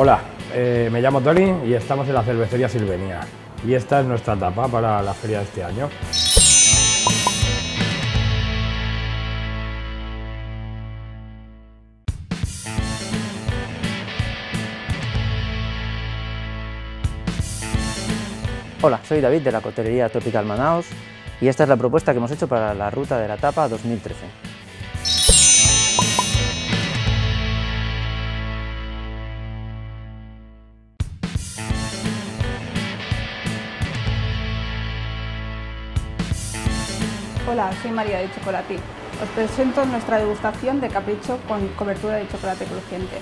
Hola, eh, me llamo Tony y estamos en la cervecería Silvenia. Y esta es nuestra tapa para la feria de este año. Hola, soy David de la Cotelería Tropical Manaos y esta es la propuesta que hemos hecho para la ruta de la tapa 2013. Hola, soy María de Chocolatín. Os presento nuestra degustación de capricho con cobertura de chocolate crujiente.